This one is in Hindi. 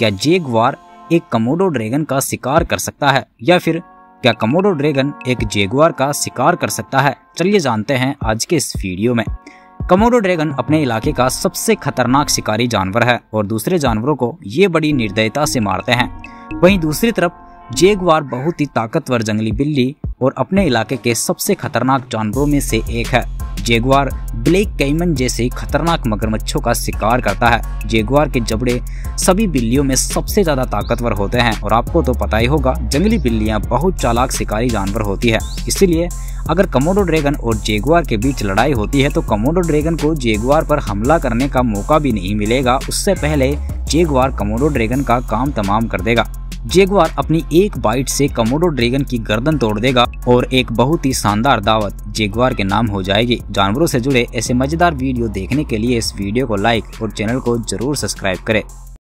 क्या जेगवार एक कमोडो ड्रैगन का शिकार कर सकता है? या फिर क्या कमोडो ड्रैगन एक जेगुआर का शिकार कर सकता है? चलिए जानते हैं आज के इस वीडियो में। कमोडो ड्रैगन अपने इलाके का सबसे खतरनाक शिकारी जानवर है और दूसरे जानवरों को ये बड़ी निर्दयता से मारते हैं। वहीं दूसरी तरफ़, जेगवार बहुत ही ताकतवर जंगली बिल्ली और अपने इलाके के सबसे खतरनाक जानवरों में से एक है। जेगुआर ब्लैक कैमन जैसे खतरनाक मगरमच्छों का शिकार करता है। जेगुआर के जबड़े सभी बिल्लियों में सबसे ज़्यादा ताकतवर होते हैं और आपको तो पता ही होगा, जंगली बिल्लियाँ बहुत चालाक शिकारी जानवर होती है। इसीलिए अगर कमोडो ड्रैगन और जेगुआर के बीच लड़ाई होती है तो कमोडो ड्रैगन को जेगुआर पर हमला करने का मौका भी नहीं मिलेगा। उससे पहले जेगुआर कमोडो ड्रैगन का काम तमाम कर देगा। जेगवार अपनी एक बाइट से कमोडो ड्रैगन की गर्दन तोड़ देगा और एक बहुत ही शानदार दावत जेगवार के नाम हो जाएगी। जानवरों से जुड़े ऐसे मज़ेदार वीडियो देखने के लिए इस वीडियो को लाइक और चैनल को ज़रूर सब्सक्राइब करें।